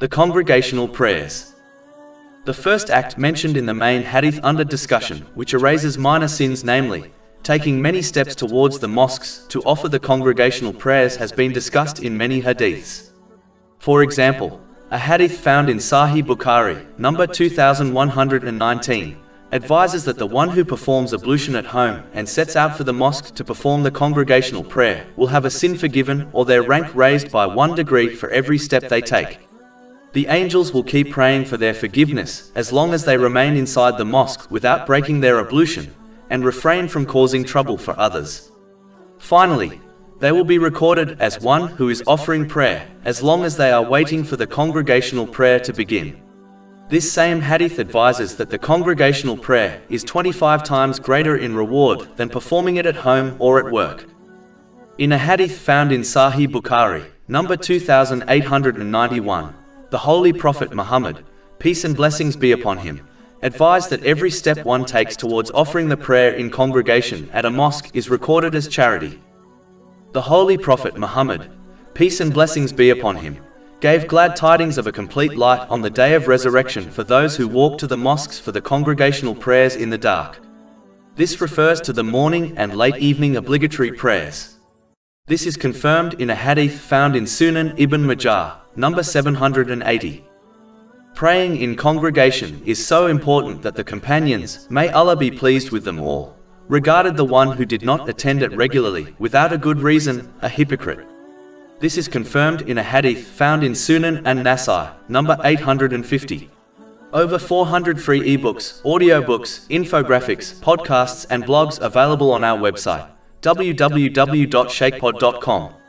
The Congregational Prayers. The first act mentioned in the main hadith under discussion, which erases minor sins, namely, taking many steps towards the mosques to offer the congregational prayers, has been discussed in many hadiths. For example, a hadith found in Sahih Bukhari, number 2119, advises that the one who performs ablution at home and sets out for the mosque to perform the congregational prayer will have a sin forgiven or their rank raised by one degree for every step they take. The angels will keep praying for their forgiveness as long as they remain inside the mosque without breaking their ablution and refrain from causing trouble for others. Finally, they will be recorded as one who is offering prayer as long as they are waiting for the congregational prayer to begin. This same hadith advises that the congregational prayer is 25 times greater in reward than performing it at home or at work. In a hadith found in Sahih Bukhari, number 2891, the Holy Prophet Muhammad, peace and blessings be upon him, advised that every step one takes towards offering the prayer in congregation at a mosque is recorded as charity. The Holy Prophet Muhammad, peace and blessings be upon him, gave glad tidings of a complete light on the day of resurrection for those who walk to the mosques for the congregational prayers in the dark. This refers to the morning and late evening obligatory prayers. This is confirmed in a hadith found in Sunan ibn Majah, number 780. Praying in congregation is so important that the companions, may Allah be pleased with them all, regarded the one who did not attend it regularly without a good reason a hypocrite. This is confirmed in a hadith found in Sunan an-Nasai, number 850. Over 400 free ebooks, audiobooks, infographics, podcasts, and blogs available on our website, www.shaykhpod.com.